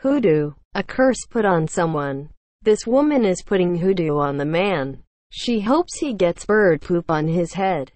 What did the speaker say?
Hoodoo. A curse put on someone. This woman is putting hoodoo on the man. She hopes he gets bird poop on his head.